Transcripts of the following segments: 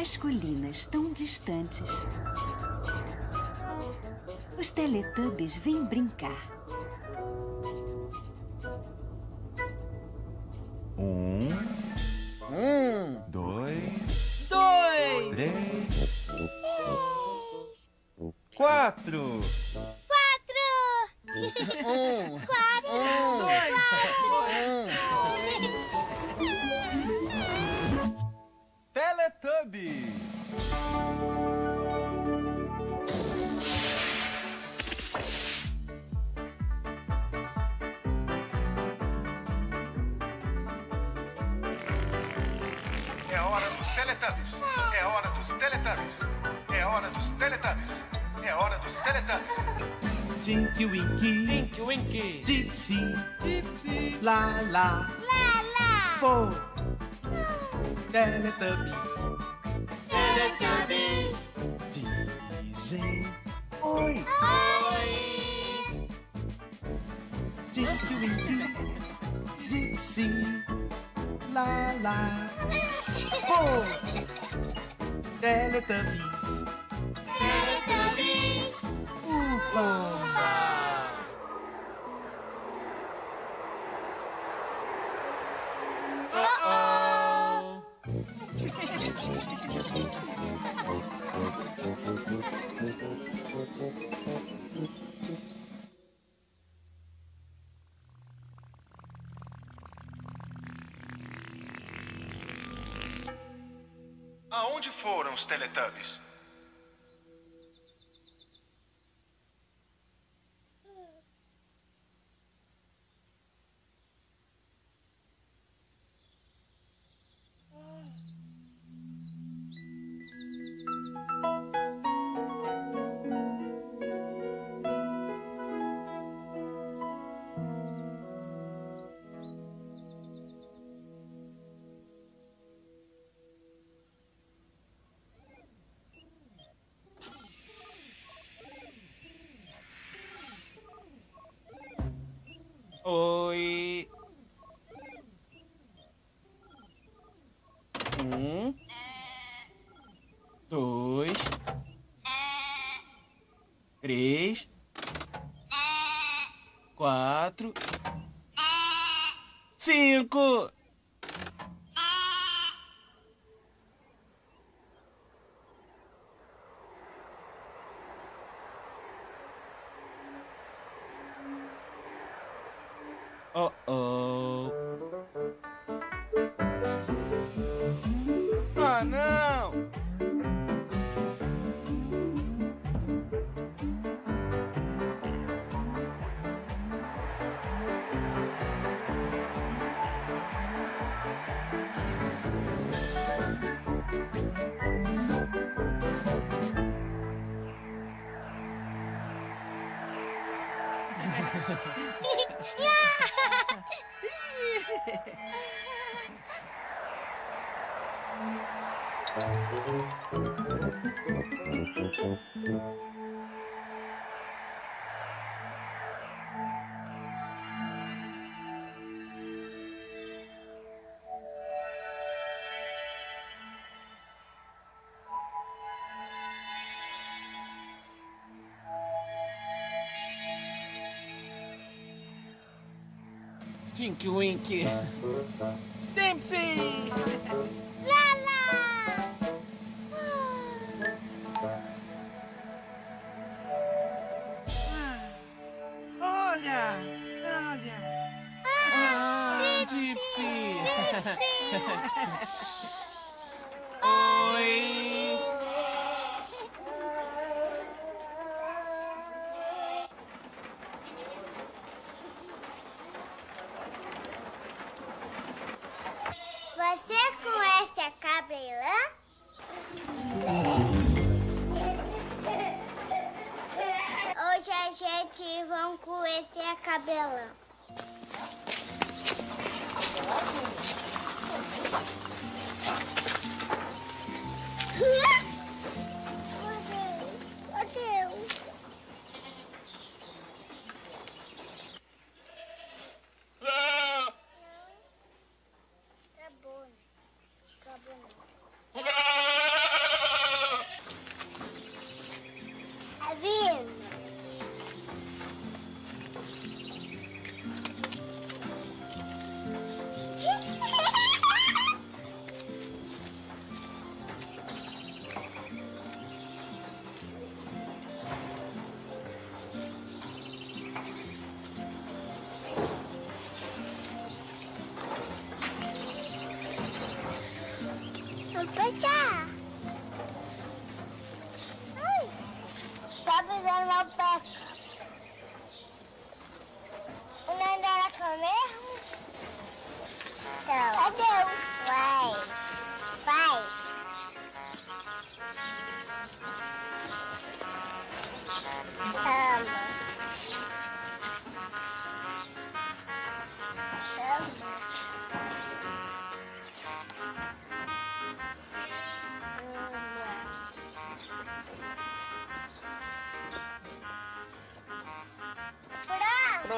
Nas colinas tão distantes, os Teletubbies vêm brincar. Um, Um, dois, dois, três, quatro. um, Quatro! dois, Teletubbies. É hora dos Teletubbies. É hora dos Teletubbies. É hora dos Teletubbies. É hora dos Teletubbies. Tinky Winky, Tinky Winky, Gypsy, Gypsy, La La, Lá, lá! Fo, Teletubbies, Teletubbies! dizem Oi, Oi! Tinky Winky, Gypsy, La La, Fo, Teletubbies, Teletubbies! Ufa. Oh, Aonde foram os Teletubbies? Quatro, cinco. Tinky Winky. Dempsey! Lá, lá! Olha, olha. Ah, Gypsy! Oi!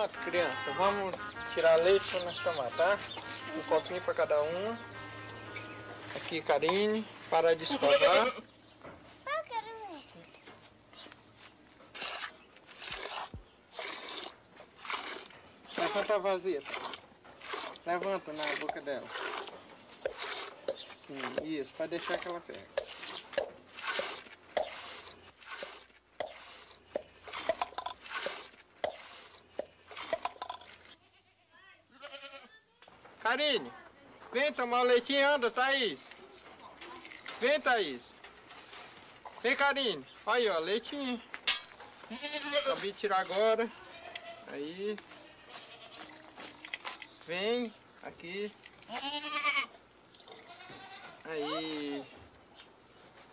Pronto, criança, vamos tirar leite para nós tomar, tá? Um copinho para cada um. Aqui, Karine, para de escovar. Eu quero ver. Levanta a vazeta. Levanta na boca dela. Sim, isso, para deixar que ela pegue. Karine, vem tomar o leitinho, anda, Thaís. Vem, Thaís. Vem, Karine. Olha, ó, leitinho. Acabei de tirar agora. Aí. Vem aqui. Aí.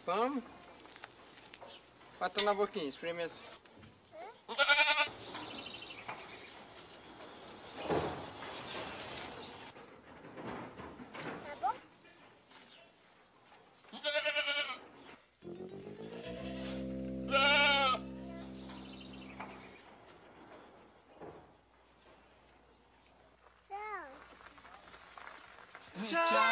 Vamos. Bota na boquinha, experimenta. Tá bom? Tchau. Ah,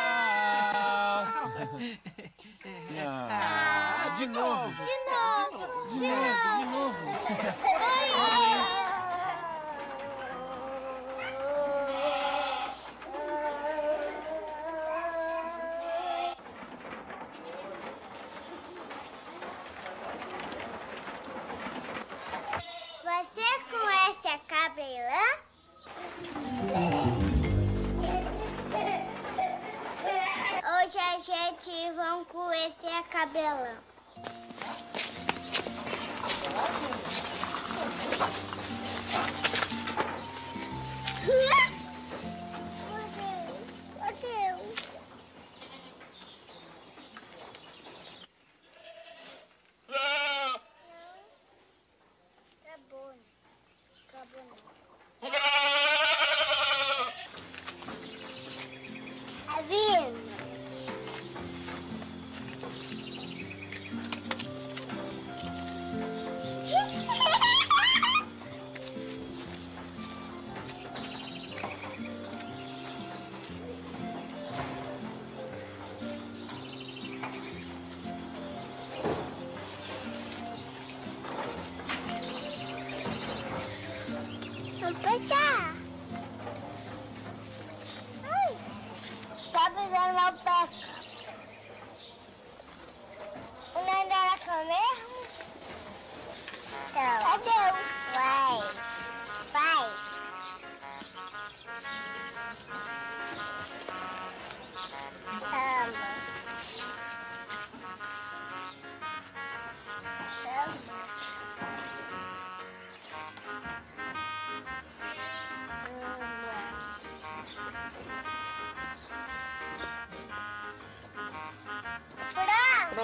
vai conhecer a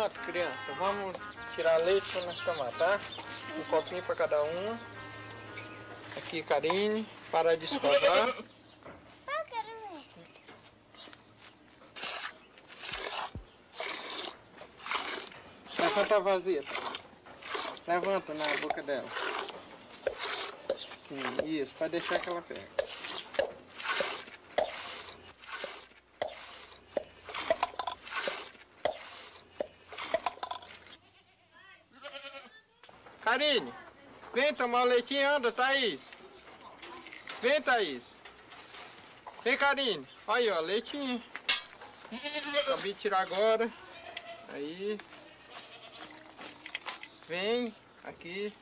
Pronto. Criança, vamos tirar leite para nós tomar, tá? Um copinho para cada um. Aqui, Karine, para de escovar. Eu quero ver. Levanta a vazeta. Levanta na boca dela. Sim, isso, para deixar que ela pegue. Karine, vem tomar o leitinho, anda, Thaís. Vem, Thaís. Vem, Karine. Olha, ó, leitinho. Acabei de tirar agora. Aí. Vem aqui.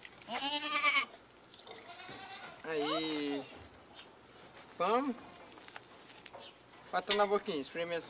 Aí. Vamos. Bota na boquinha, experimenta.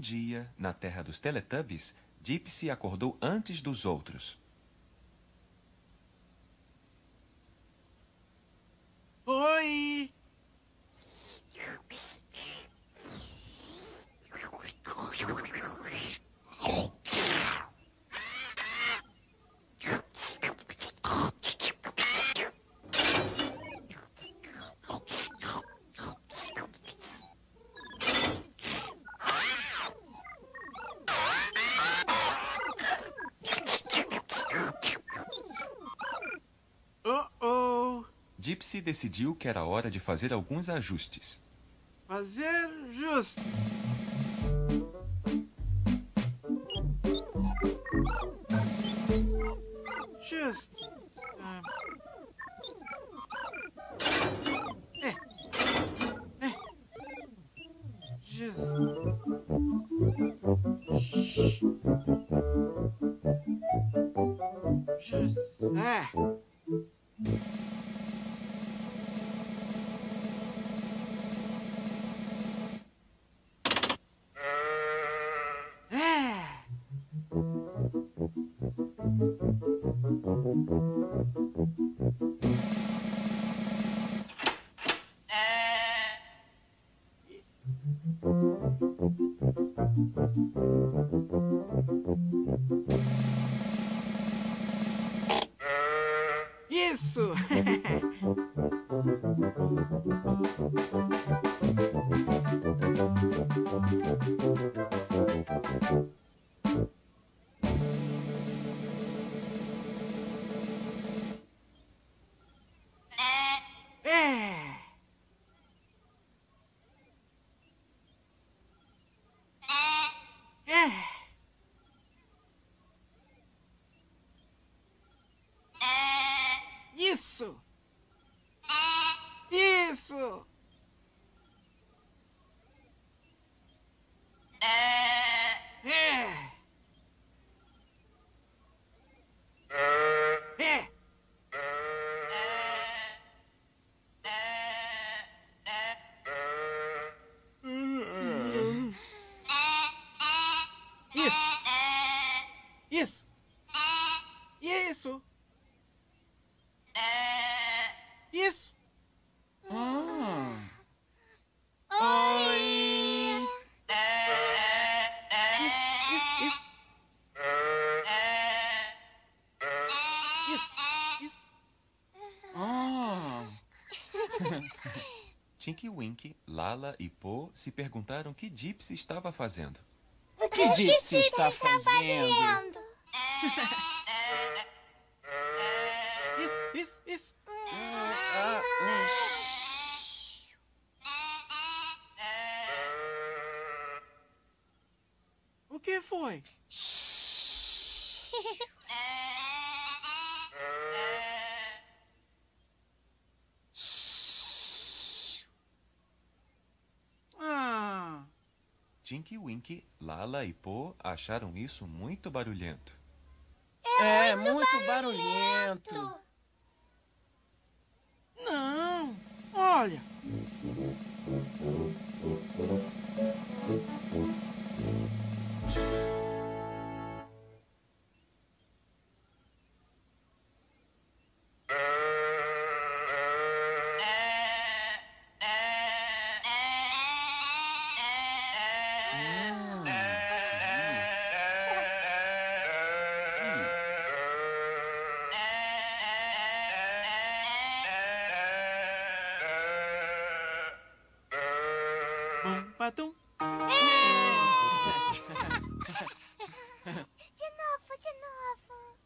Um dia, na terra dos Teletubbies, Gypsy acordou antes dos outros. Decidiu que era hora de fazer alguns ajustes. Fazer justo. Justo. Ah. É. É. Justo. Justo. É. É. Tinky Winky, Lala e Po se perguntaram o que Gypsy estava fazendo. O que Gypsy está fazendo? Isso, isso, isso. Ah, hum. O que foi? Ah, Tinky Winky, Lala e Po acharam isso muito barulhento. É muito barulhento. não. Olha. Bum, patum. De novo, de novo.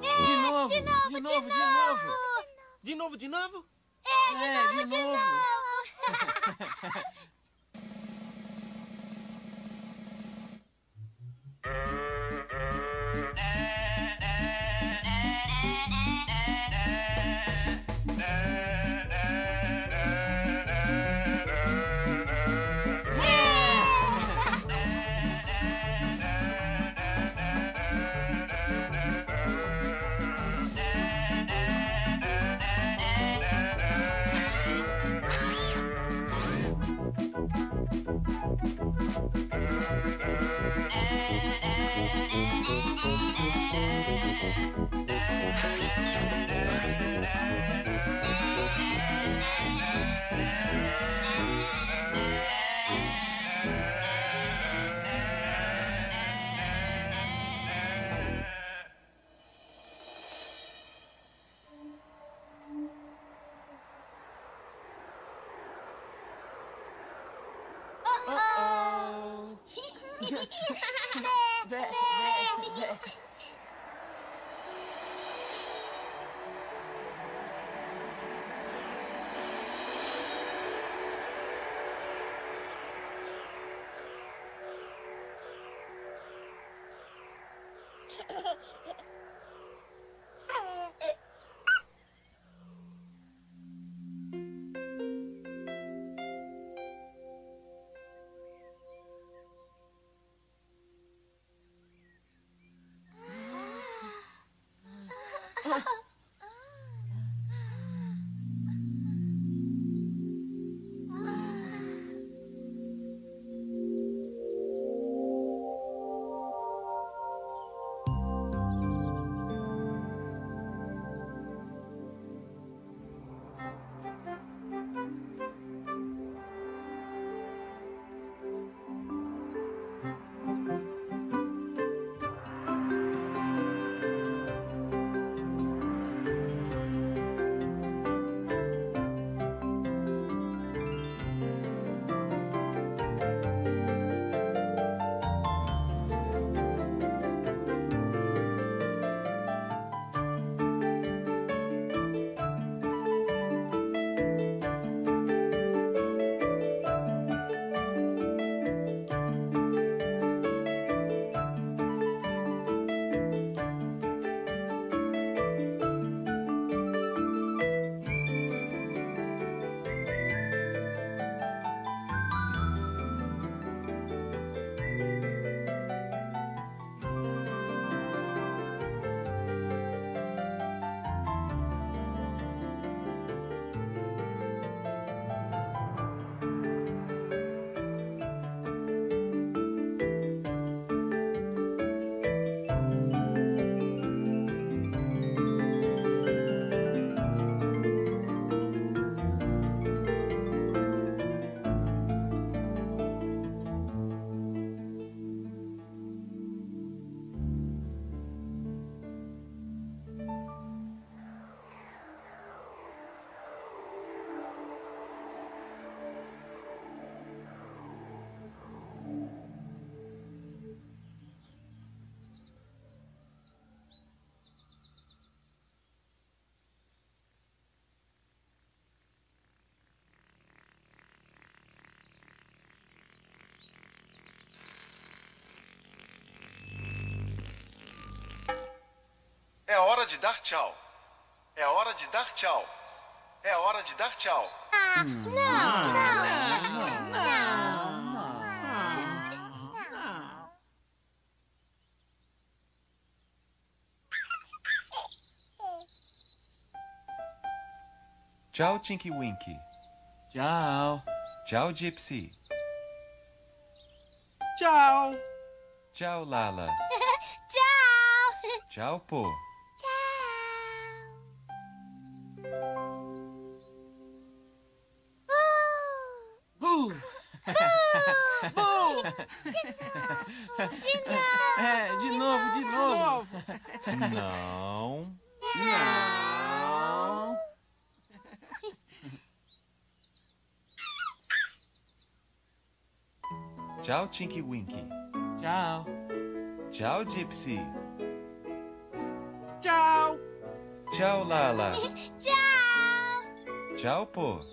De novo, De novo, de novo, de novo. De novo, de novo? É, de É, novo, de de novo. É hora de dar tchau. É hora de dar tchau. É hora de dar tchau. Ah, não, não, não, Tchau, Tinky Winky. Tchau. Tchau, Gypsy. Tchau. Tchau, Lala. Tchau. Tchau, Po. É, de novo, de novo. Não. Não. Tchau, Tinky Winky. Tchau. Tchau, Gypsy. Tchau. Tchau, Lala. Tchau. Tchau, Po.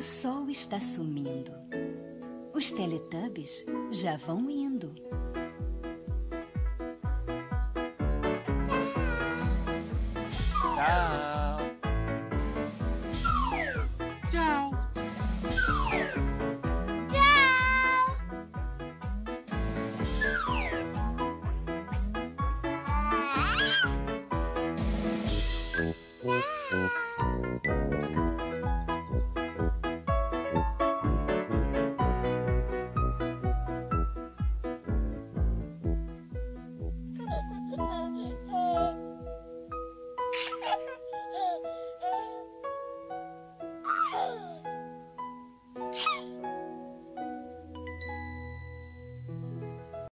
O sol está sumindo. Os Teletubbies já vão indo.